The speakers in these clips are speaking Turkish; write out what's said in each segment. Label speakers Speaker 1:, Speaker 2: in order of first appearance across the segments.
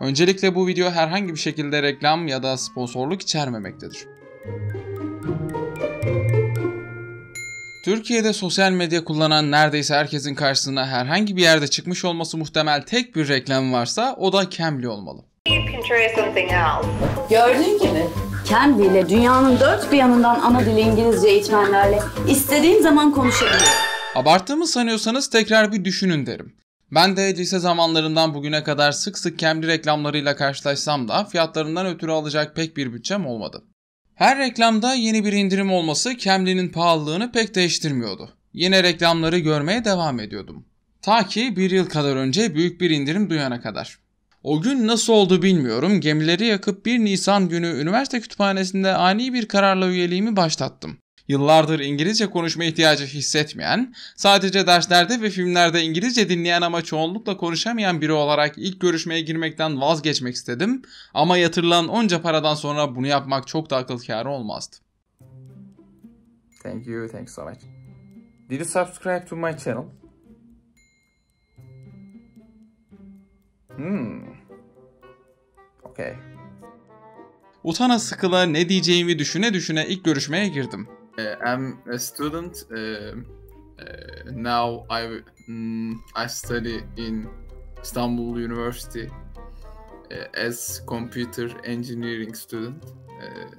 Speaker 1: Öncelikle bu video herhangi bir şekilde reklam ya da sponsorluk içermemektedir. Türkiye'de sosyal medya kullanan neredeyse herkesin karşısına herhangi bir yerde çıkmış olması muhtemel tek bir reklam varsa o da Cambly olmalı.
Speaker 2: Gördüğün gibi Cambly ile dünyanın dört bir yanından ana dili İngilizce eğitmenlerle istediğin zaman konuşabiliyorum.
Speaker 1: Abarttığımı sanıyorsanız tekrar bir düşünün derim. Ben de lise zamanlarından bugüne kadar sık sık Cambly reklamlarıyla karşılaşsam da fiyatlarından ötürü alacak pek bir bütçem olmadı. Her reklamda yeni bir indirim olması Cambly'nin pahalılığını pek değiştirmiyordu. Yine reklamları görmeye devam ediyordum. Ta ki bir yıl kadar önce büyük bir indirim duyana kadar. O gün nasıl oldu bilmiyorum. Gemileri yakıp 1 Nisan günü üniversite kütüphanesinde ani bir kararla üyeliğimi başlattım. Yıllardır İngilizce konuşma ihtiyacı hissetmeyen, sadece derslerde ve filmlerde İngilizce dinleyen ama çoğunlukla konuşamayan biri olarak ilk görüşmeye girmekten vazgeçmek istedim. Ama yatırılan onca paradan sonra bunu yapmak çok da akıl kârı olmazdı. Thank you, thank you so much. Did you subscribe to my channel? Hmm. Okay. Utana sıkıla ne diyeceğimi düşüne düşüne ilk görüşmeye girdim. Uh, I'm a student. Uh, uh, now I mm, I study in Istanbul University as computer engineering student. Uh,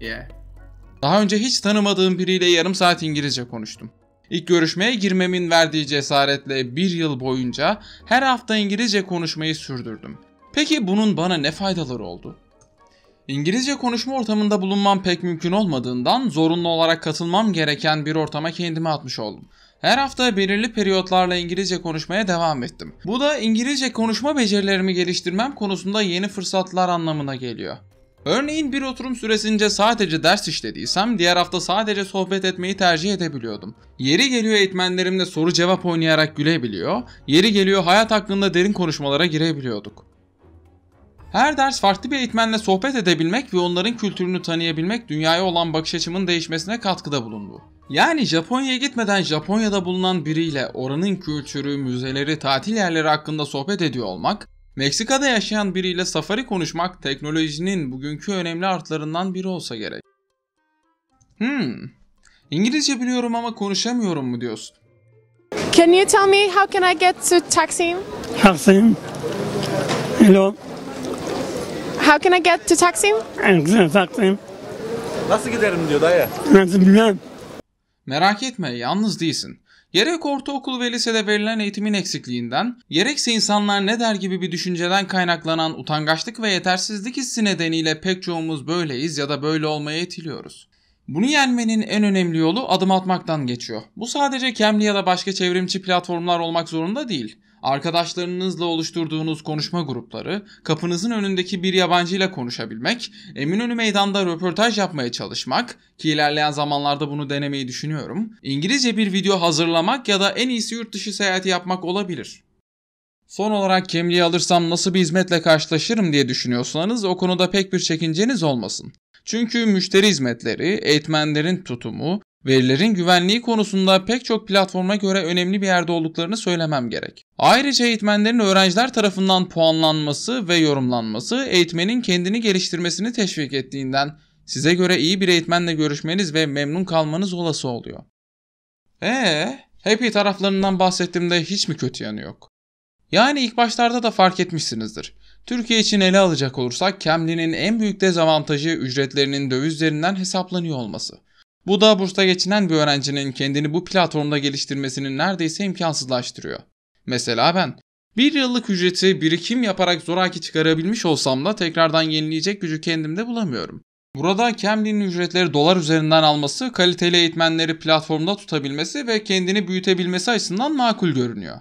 Speaker 1: yeah. Daha önce hiç tanımadığım biriyle yarım saat İngilizce konuştum. İlk görüşmeye girmemin verdiği cesaretle bir yıl boyunca her hafta İngilizce konuşmayı sürdürdüm. Peki bunun bana ne faydaları oldu? İngilizce konuşma ortamında bulunmam pek mümkün olmadığından zorunlu olarak katılmam gereken bir ortama kendimi atmış oldum. Her hafta belirli periyotlarla İngilizce konuşmaya devam ettim. Bu da İngilizce konuşma becerilerimi geliştirmem konusunda yeni fırsatlar anlamına geliyor. Örneğin bir oturum süresince sadece ders işlediysem diğer hafta sadece sohbet etmeyi tercih edebiliyordum. Yeri geliyor eğitmenlerimle soru cevap oynayarak gülebiliyor, yeri geliyor hayat hakkında derin konuşmalara girebiliyorduk. Her ders farklı bir eğitmenle sohbet edebilmek ve onların kültürünü tanıyabilmek dünyaya olan bakış açımın değişmesine katkıda bulundu. Yani Japonya'ya gitmeden Japonya'da bulunan biriyle oranın kültürü, müzeleri, tatil yerleri hakkında sohbet ediyor olmak, Meksika'da yaşayan biriyle safari konuşmak teknolojinin bugünkü önemli artlarından biri olsa gerek. Hmm, İngilizce biliyorum ama konuşamıyorum mu diyorsun?
Speaker 3: Can you tell me how can I get to Taksim?
Speaker 4: Taksim. Hello.
Speaker 3: How can I get to Taksim?
Speaker 4: Taksim.
Speaker 5: Nasıl giderim diyor dayı.
Speaker 4: Nasıl bilmem.
Speaker 1: Merak etme, yalnız değilsin. Gerek ortaokul ve lisede verilen eğitimin eksikliğinden, gerekse insanlar ne der gibi bir düşünceden kaynaklanan utangaçlık ve yetersizlik hissi nedeniyle pek çoğumuz böyleyiz ya da böyle olmaya itiliyoruz. Bunu yenmenin en önemli yolu adım atmaktan geçiyor. Bu sadece Cambly ya da başka çevrimçi platformlar olmak zorunda değil. Arkadaşlarınızla oluşturduğunuz konuşma grupları, kapınızın önündeki bir yabancıyla konuşabilmek, Eminönü meydanda röportaj yapmaya çalışmak ki ilerleyen zamanlarda bunu denemeyi düşünüyorum. İngilizce bir video hazırlamak ya da en iyisi yurt dışı seyahati yapmak olabilir. Son olarak Cambly'i alırsam nasıl bir hizmetle karşılaşırım diye düşünüyorsanız o konuda pek bir çekinceniz olmasın. Çünkü müşteri hizmetleri, eğitmenlerin tutumu, verilerin güvenliği konusunda pek çok platforma göre önemli bir yerde olduklarını söylemem gerek. Ayrıca eğitmenlerin öğrenciler tarafından puanlanması ve yorumlanması eğitmenin kendini geliştirmesini teşvik ettiğinden size göre iyi bir eğitmenle görüşmeniz ve memnun kalmanız olası oluyor. Eee, happy taraflarından bahsettiğimde hiç mi kötü yanı yok? Yani ilk başlarda da fark etmişsinizdir. Türkiye için ele alacak olursak Cambly'nin en büyük dezavantajı ücretlerinin döviz üzerinden hesaplanıyor olması. Bu da bursta geçinen bir öğrencinin kendini bu platformda geliştirmesini neredeyse imkansızlaştırıyor. Mesela ben. Bir yıllık ücreti birikim yaparak zoraki çıkarabilmiş olsam da tekrardan yenileyecek gücü kendimde bulamıyorum. Burada Cambly'nin ücretleri dolar üzerinden alması, kaliteli eğitmenleri platformda tutabilmesi ve kendini büyütebilmesi açısından makul görünüyor.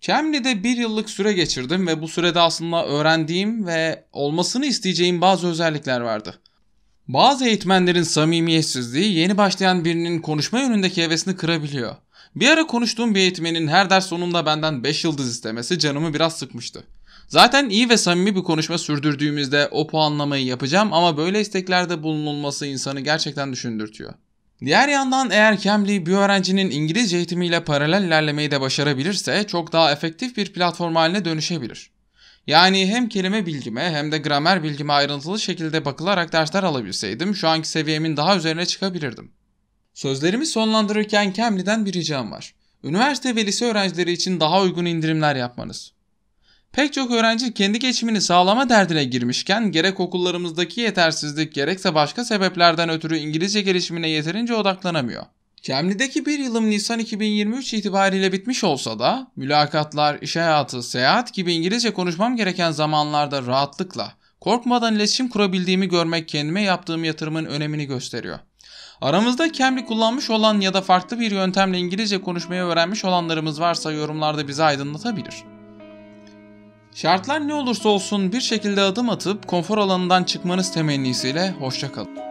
Speaker 1: Cambly'de bir yıllık süre geçirdim ve bu sürede aslında öğrendiğim ve olmasını isteyeceğim bazı özellikler vardı. Bazı eğitmenlerin samimiyetsizliği yeni başlayan birinin konuşma yönündeki hevesini kırabiliyor. Bir ara konuştuğum bir eğitmenin her ders sonunda benden 5 yıldız istemesi canımı biraz sıkmıştı. Zaten iyi ve samimi bir konuşma sürdürdüğümüzde o puanlamayı yapacağım ama böyle isteklerde bulunulması insanı gerçekten düşündürtüyor. Diğer yandan eğer Cambly bir öğrencinin İngilizce eğitimiyle paralel ilerlemeyi de başarabilirse çok daha efektif bir platform haline dönüşebilir. Yani hem kelime bilgime hem de gramer bilgime ayrıntılı şekilde bakılarak dersler alabilseydim şu anki seviyemin daha üzerine çıkabilirdim. Sözlerimi sonlandırırken Cambly'den bir ricam var. Üniversite ve lise öğrencileri için daha uygun indirimler yapmanız. Pek çok öğrenci kendi geçimini sağlama derdine girmişken gerek okullarımızdaki yetersizlik gerekse başka sebeplerden ötürü İngilizce gelişimine yeterince odaklanamıyor. Cambly'deki bir yılım Nisan 2023 itibariyle bitmiş olsa da mülakatlar, iş hayatı, seyahat gibi İngilizce konuşmam gereken zamanlarda rahatlıkla, korkmadan iletişim kurabildiğimi görmek kendime yaptığım yatırımın önemini gösteriyor. Aramızda Cambly kullanmış olan ya da farklı bir yöntemle İngilizce konuşmayı öğrenmiş olanlarımız varsa yorumlarda bizi aydınlatabilir. Şartlar ne olursa olsun bir şekilde adım atıp konfor alanından çıkmanız temennisiyle hoşçakalın.